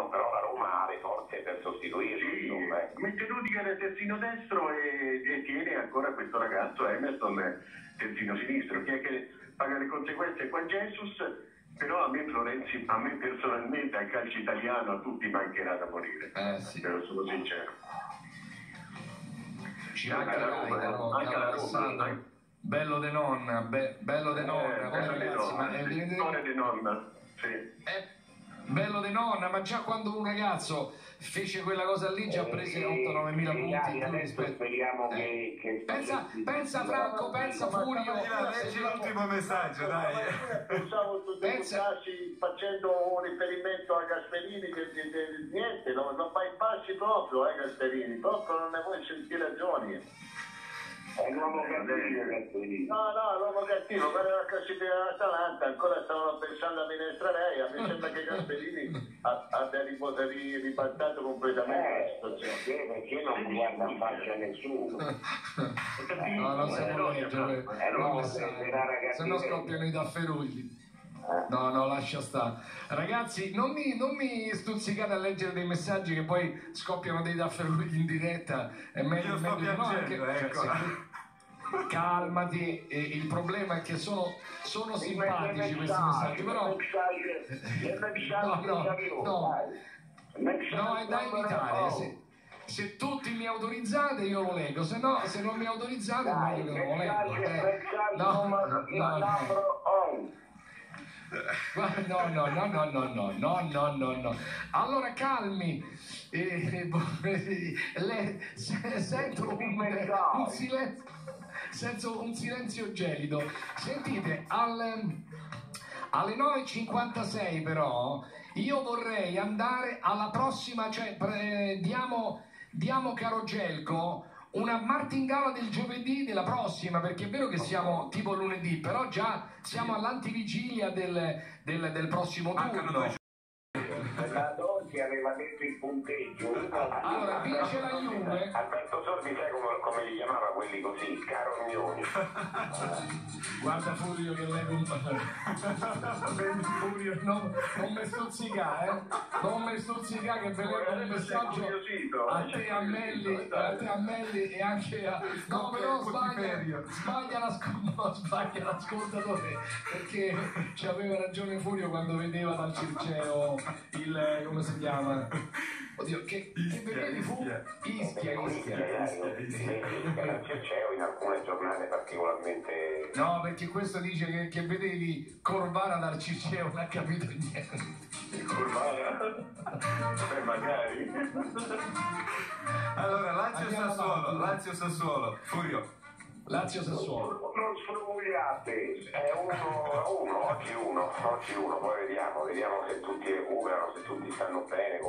sostituirlo, però la Roma ha le forze per sostituirlo. Sì, insomma, ecco. mette Rudiger nel terzino destro e, e tiene ancora questo ragazzo Emerson terzino sinistro. Chi è che paga le conseguenze qua Jesus? Però a me Florenzi, a me personalmente al calcio italiano a tutti mancherà da morire. Eh sì. Però sono sincero. Ci Anche manca la Roma, anche la. Roma, anche- Bello de nonna, be- bello de nonna, Eh, bello ragazzi, nonna, ma è, sì, storia di nonna, sì. è bello de nonna, ma già quando un ragazzo fece quella cosa lì già prese 8-9 mila punti adesso speriamo Eh. che, che Pensa, pensa Franco, pensa Furio. Dai, leggi l'ultimo messaggio, dai. Pensavo tu Pensa- debuttassi facendo un riferimento a Gasperini che, che- che- niente, non, non fai passi proprio eh Gasperini, proprio non ne vuoi sentire ragioni. è un uomo cattivo Gasperini. No, no, la classifica dell'Atalanta, ancora stavano pensando a Minestralei, a me sembra che Gasperini abbia ribaltato completamente la Eh, situazione. perché, non guarda in faccia a nessuno? No, non si può leggere, Eh, no, se- la no scoppiano i tafferugli. No, no, lascia stare. Ragazzi, non mi, non mi stuzzicate a leggere dei messaggi che poi scoppiano dei dafferugli in diretta. È meglio, Io sto meglio no, piangendo, anche- ecco. se- calmati, e il problema è che sono, sono simpatici questi messaggi, però... No, no, no. No, è da evitare. Se, se tutti mi autorizzate io lo leggo, se no, se non mi autorizzate è meglio che non lo leggo. Eh, no, no, no, no. No, no, no, no, no, no, no, no, no. Allora calmi. Eh, boh, eh, le- se- sento un, un silenzio, senso un silenzio gelido. Sentite, al, alle 9.56 però io vorrei andare alla prossima, cioè pre- diamo, diamo caro Gelco una martingala del giovedì della prossima, perché è vero che siamo tipo lunedì, però già siamo all'antivigilia del, del, del prossimo turno. Dolce aveva detto il punteggio. Allora, vince la Juve. Alberto Sordi, sai come, come li chiamava quelli così? Carognoni. Guarda Furio che lei non Furio, non, non mi stuzzica, eh? Non mi stuzzica che ve leggo un messaggio a te, a Melli, a te, a Melli e anche a... No, però sbaglia, sbaglia, l'ascol- no, sbaglia l'ascoltatore perché ci aveva ragione Furio quando vedeva dal Circeo il... come si chiama? Oddio, che, che vedevi fu? Ischia, Ischia. C'è Cerceo in alcune giornate particolarmente... No, perché questo dice che, che vedevi Corvara dal Circeo, non ha capito niente. Curvara. Eh, magari. Allora, Lazio Andiamo Sassuolo, avanti. Lazio Sassuolo, Furio. Lazio Sassuolo. Non sfrugliate, è uno, uno, oggi uno, oggi uno, poi vediamo, vediamo se tutti recuperano, se tutti stanno bene. come